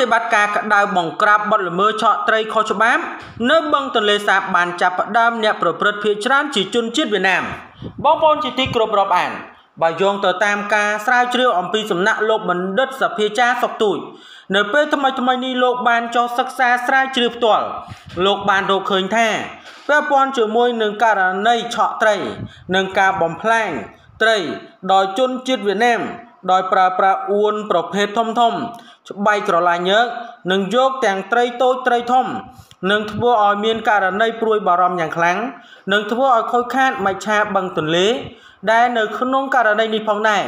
តិបត្តិការក្តៅបង្ក្រាបបទល្មើសឆក់ត្រីខុសច្បាប់នៅបឹងទន្លេសាបបានចាប់ផ្ដើមអ្នកប្រព្រឹត្តភេទច្រើនជាជនជាតិវៀតណាមបងប្អូនជាទីគោរពរាប់អានបើយោងទៅតាមការស្រាវជ្រាវអំពីសំណាក់លោកបណ្ឌិតសភាចាសុកទូចនៅពេលថ្មីថ្មីនេះលោកបានចុះសិក្សាស្រាវជ្រាវផ្ទាល់លោកបានរកឃើញថាពាក់ព័ន្ធជាមួយនឹងករណីឆក់ត្រី និងការបំផ្លាញត្រីដោយជនជាតិវៀតណាម ដោយប្រើប្រាស់អួនប្រភេទធំធំ ច្បាយក្រឡាញើកនិងយកទាំងត្រីតូចត្រីធំនឹងធ្វើឲ្យមានករណីព្រួយបារម្ភយ៉ាងខ្លាំងនិងធ្វើឲ្យខូចខាតមច្ឆាបឹងទន្លេ ដែលនៅក្នុងករណីនេះផងដែរ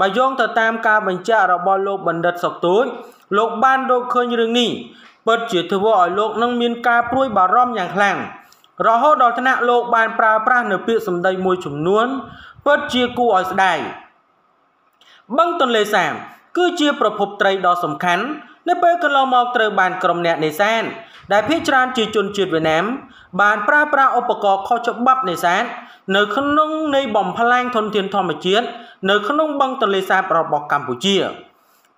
បើយោងទៅតាមការបញ្ជាក់របស់លោកបណ្ឌិតសុកទូចលោកបានរកឃើញរឿងនេះពិតជាធ្វើឲ្យលោកនឹងមានការព្រួយបារម្ភយ៉ាងខ្លាំងរហូតដល់ថ្នាក់លោកបានប្រើប្រាស់នៅពាក្យសម្ដីមួយចំនួនពិតជាគួរឲ្យស្ដាយ បឹងទន្លេសាបគឺជាប្រភពត្រីដ៏សំខាន់នៅពេលកន្លងមកត្រូវបានក្រុមអ្នកនេសាទដែលភាគច្រើនជាជនជាតិវៀតណាមបានប្រើប្រាស់ឧបករណ៍ខុសច្បាប់នេសាទនៅក្នុងនៃបំផ្លាញធនធានធម្មជាតិនៅក្នុងបឹងទន្លេសាបរបស់កម្ពុជា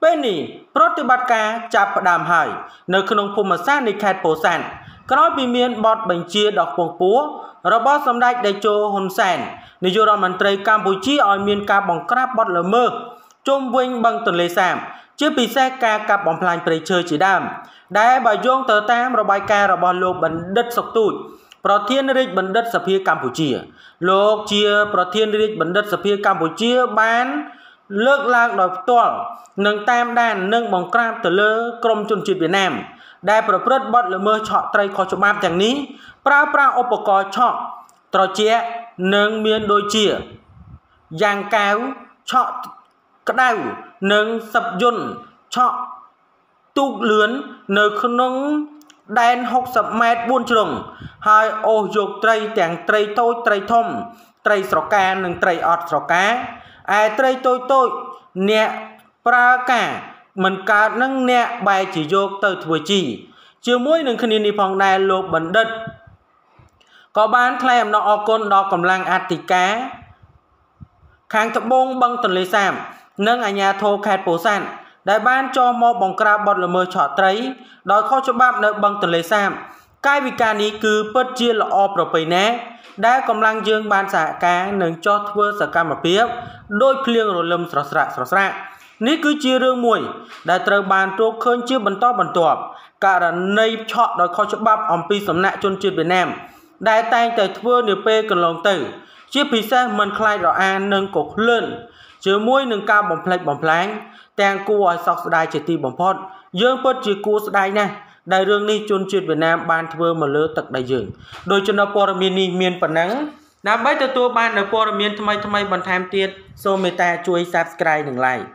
ពេលនេះប្រតិបត្តិការចាប់ផ្ដើមហើយនៅក្នុងភូមិសាស្ត្រនៃខេត្តពោធិ៍សាត់ ក្រោយពីមានបទបញ្ជាដ៏ខ្ពង់ខ្ពស់របស់សម្ដេចតេជោហ៊ុនសែននាយករដ្ឋមន្ត្រីកម្ពុជាឲ្យមានការបង្ក្រាបបទល្មើសជុំវិញបឹងទន្លេសាបជាពិសេសការកាប់បំផ្លាញព្រៃឈើជាដើមដែលបើយោងទៅតាមរបាយការណ៍របស់លោកបណ្ឌិតសុកទូចប្រធានរាជបណ្ឌិតសភាកម្ពុជា លោកជាប្រធានរាជបណ្ឌិតសភាកម្ពុជាបានលើកឡើងដោយផ្ទាល់និងតាមដាននិងបង្ក្រាបទៅលើក្រមជនជាតិវៀតណាម ដែលប្រព្រឹត្តបទល្មើសឆក់ត្រីខុសច្បាប់ទាំងនេះប្រើប្រាស់ឧបករណ៍ឆក់ត្រជាក់និងមានដូចជាយ៉ាងកៅឆក់ក្តៅនិងសឹបយន្តឆក់ទូកលឿននៅក្នុងដែន60ម៉ែត្រ4ជ្រុងហើយអូសយកត្រីទាំងត្រីតូចត្រីធំ ត្រីស្រកានិងត្រីអត់ស្រកាឯត្រីតូចតូចអ្នកប្រើការ មិនកើតនឹងអ្នកបែរជាយកទៅធ្វើជីជាមួយនឹងគ្នានេះផងដែរលោកបណ្ឌិតក៏បានថ្លែងអំណរអគុណដល់កម្លាំងអធិការខាងត្បូងបឹងទន្លេសាបនិងអាជ្ញាធរខេត្តពោធិ៍សាត់ដែលបានចោះមកបង្ក្រាបបទល្មើសឆក់ត្រីដោយខុសច្បាប់នៅបឹងទន្លេសាបកាយវិការនេះគឺពិតជាល្អប្រពៃណីដែលកម្លាំងយើងបានសហការនឹងចោះធ្វើសកម្មភាពដោយភ្លៀងរលឹមស្រស្រាក់ស្រស្រាក់ នេះគឺជារឿងមួយដែលត្រូវបានរកឃើញជាបន្តបន្ទាប់ករណីឆក់ដោយខុសច្បាប់អំពីសំណាក់ជនជាតិវៀតណាមដែលតែងតែធ្វើនាពេលកន្លងទៅ ជាពិសេសមិនខ្លាចរអានិងក៏ក្លឿនជាមួយនឹងការបំផ្លិចបំផ្លាញទាំងគួរឲ្យសោកស្ដាយជាទីបំផុត យើងពិតជាគួរស្ដាយណាស់ដែលរឿងនេះជនជាតិវៀតណាមបានធ្វើមកលើទឹកដីយើងដោយចំណព័ត៌មាននេះមានប៉ុណ្ណឹងដើម្បីទទួលបាននូវព័ត៌មានថ្មីៗបន្ថែមទៀតសូមមេត្តាជួយ Subscribe និង Like